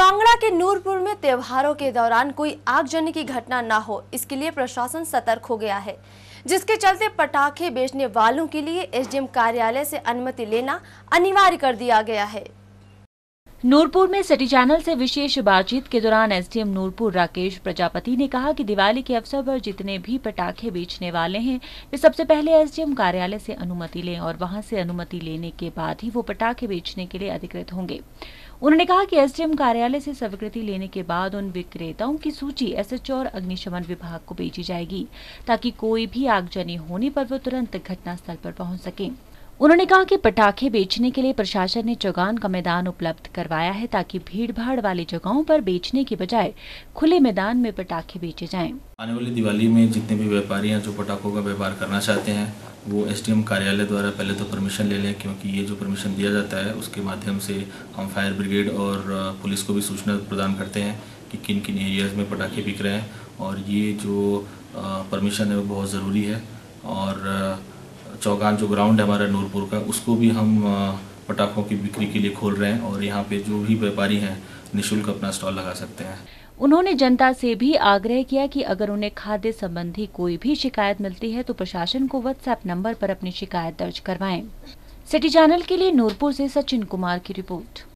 कांगड़ा के नूरपुर में त्योहारों के दौरान कोई आगजनी की घटना न हो, इसके लिए प्रशासन सतर्क हो गया है। जिसके चलते पटाखे बेचने वालों के लिए एसडीएम कार्यालय से अनुमति लेना अनिवार्य कर दिया गया है। नूरपुर में सिटी चैनल से विशेष बातचीत के दौरान एसडीएम नूरपुर राकेश प्रजापति ने कहा कि दिवाली के अवसर पर जितने भी पटाखे बेचने वाले हैं, वे सबसे पहले एसडीएम कार्यालय से अनुमति लें और वहाँ से अनुमति लेने के बाद ही वो पटाखे बेचने के लिए अधिकृत होंगे। उन्होंने कहा कि एसडीएम कार्यालय से स्वीकृति लेने के बाद उन विक्रेताओं की सूची एसएचओ और अग्निशमन विभाग को भेजी जाएगी, ताकि कोई भी आगजनी होने पर वो तुरंत घटनास्थल पर पहुँच सके। उन्होंने कहा कि पटाखे बेचने के लिए प्रशासन ने चौगान का मैदान उपलब्ध करवाया है ताकि भीड़ भाड़ वाली जगहों पर बेचने की बजाय खुले मैदान में पटाखे बेचे जाएँ। आने वाली दिवाली में जितने भी व्यापारी हैं जो पटाखों का व्यापार करना चाहते हैं, वो एसडीएम कार्यालय द्वारा पहले तो परमिशन ले लें क्योंकि ये जो परमिशन दिया जाता है, उसके माध्यम से हम फायर ब्रिगेड और पुलिस को भी सूचना प्रदान करते हैं कि किन किन एरियाज़ में पटाखे बिक रहे हैं और ये जो परमिशन है वो बहुत ज़रूरी है और चौगान जो ग्राउंड है हमारा नूरपुर का, उसको भी हम पटाखों की बिक्री के लिए खोल रहे हैं और यहाँ पे जो भी व्यापारी हैं, निशुल्क अपना स्टॉल लगा सकते हैं उन्होंने जनता से भी आग्रह किया कि अगर उन्हें खाद्य संबंधी कोई भी शिकायत मिलती है तो प्रशासन को व्हाट्सएप नंबर पर अपनी शिकायत दर्ज करवाएँ। सिटी चैनल के लिए नूरपुर से सचिन कुमार की रिपोर्ट